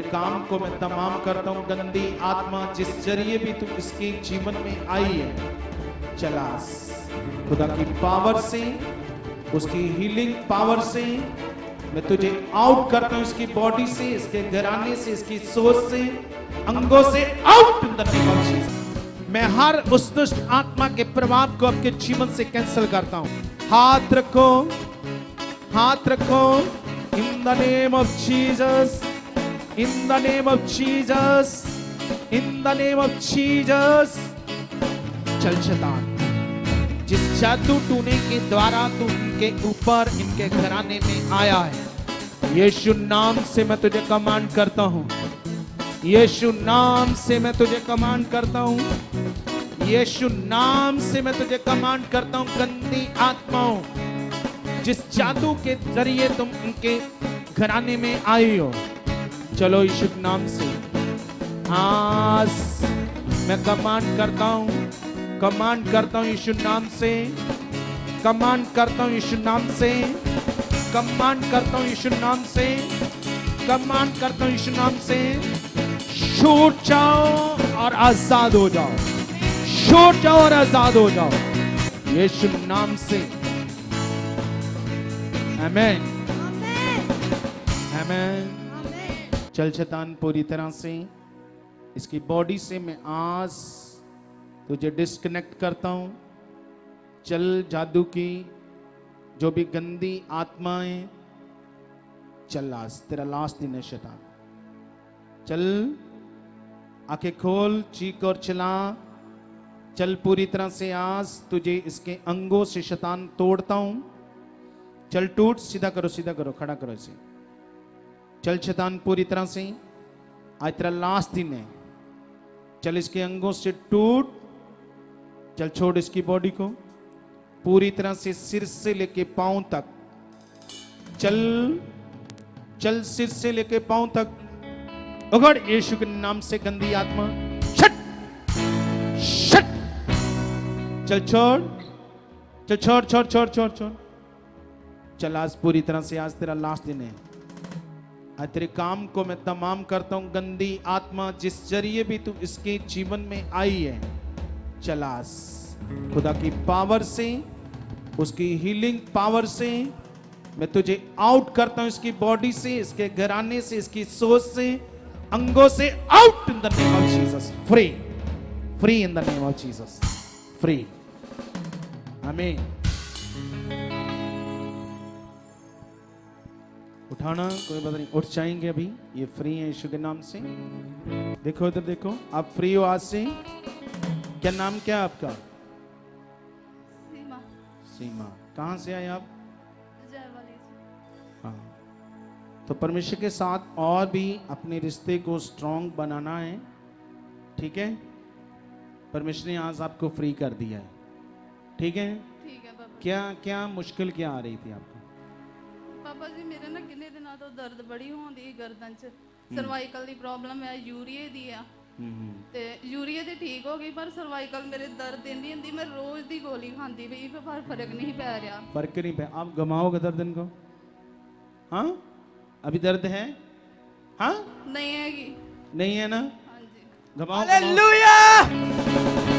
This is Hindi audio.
काम को मैं तमाम करता हूँ, गंदी आत्मा जिस ज़रिए भी तू इसके जीवन में आई है चला खुदा की पावर से, उसकी हीलिंग पावर से, मैं तुझे आउट करता हूँ इसकी बॉडी से, इसके घराने से, इसकी सोच से, अंगों से आउट इन द नेम मैं हर उस दुष्ट आत्मा के प्रभाव को आपके जीवन से कैंसिल करता हूँ। हाथ रखो हाथ रखो in the name of Jesus in the name of Jesus in the name of Jesus चल शैतान, जिस जादू टूने के द्वारा तू इनके ऊपर, इनके घराने में आया है, यीशु नाम से मैं तुझे कमांड करता हूँ। यीशु नाम से मैं तुझे कमांड करता हूँ। यीशु नाम से मैं तुझे कमांड करता हूँ, गंदी आत्माओं, जिस जादू के ज़रिए तुम इनके घराने में आई हो। चलो यीशु के नाम से। आज मैं कमांड करता हूँ। कमांड करता हूँ यीशु नाम से। कमांड करता हूँ यीशु नाम से। कमांड करता हूँ यीशु नाम से। कमांड करता हूँ यीशु नाम से। छूट जाओ और आज़ाद हो जाओ। छूट जाओ और आज़ाद हो जाओ। यीशु नाम से। आमेन आमेन चल शैतान पूरी तरह से। इसकी बॉडी से मैं आज तुझे डिस्कनेक्ट करता हूँ। चल जादू की जो भी गंदी आत्माएँ, चल आज तेरा लास्ट दिन है शैतान। चल, आँखें खोल, चीख और चला चल पूरी तरह से आज तुझे इसके अंगों से शैतान तोड़ता हूँ। चल टूट, सीधा करो सीधा करो, खड़ा करो इसे। चल शैतान पूरी तरह से, आज तेरा लास्ट दिन है। चल इसके अंगों से टूट, चल छोड़ इसकी बॉडी को। पूरी तरह से सिर से लेके पाँव तक। चल चल सिर से लेके पाँव तक। उगड़ यीशु के नाम से गंदी आत्मा। शट शट चल छोड़ चल छोड़ छोड़ छोड़ छोड़ छोड़। चल आज पूरी तरह से, आज तेरा लास्ट दिन है। तेरे काम को मैं तमाम करता हूँ। गंदी आत्मा जिस ज़रिए भी तू इसके जीवन में आई है, चलास। खुदा की पावर से, उसकी हीलिंग पावर से, मैं तुझे आउट करता हूँ इसकी बॉडी से, इसके घराने से, इसकी सोच से, अंगों से out in the name of Jesus free free in the name of Jesus free आमीन उठाना कोई बात नहीं उठ जाएँगे अभी। ये फ्री है यीशु के नाम से। देखो इधर देखो। आप फ्री हो आज से? क्या नाम क्या है आपका? सीमा। सीमा। कहाँ से आए आप? हाँ। तो परमेश्वर के साथ और भी अपने रिश्ते को स्ट्रॉन्ग बनाना है। ठीक है? परमेश्वर ने आज आपको फ्री कर दिया है। ठीक है, ठीक है क्या क्या मुश्किल क्या आ रही थी आपको? ਬਾਬਾ ਜੀ ਮੇਰੇ ਨਾ ਕਿੰਨੇ ਦਿਨਾਂ ਤੋਂ ਦਰਦ ਬੜੀ ਹੁੰਦੀ ਹੈ ਗਰਦਨ 'ਚ ਸਰਵਾਈਕਲ ਦੀ ਪ੍ਰੋਬਲਮ ਹੈ ਯੂਰੀਏ ਦੀ ਆ हम्म, ਤੇ ਯੂਰੀਏ ਤੇ ਠੀਕ ਹੋ ਗਈ ਪਰ ਸਰਵਾਈਕਲ ਮੇਰੇ ਦਰਦ ਇੰਨੀ ਹੁੰਦੀ ਮੈਂ ਰੋਜ਼ ਦੀ ਗੋਲੀ ਖਾਂਦੀ ਪਈ ਪਰ ਫਰਕ ਨਹੀਂ ਪੈ ਰਿਹਾ फर्क नहीं पे आप गमाओगे दर्द इनको हाँ अभी दर्द है हाँ ਨਹੀਂ ਹੈਗੀ नहीं है ना ਹਾਂਜੀ गमाओ गमाओ। हालेलुया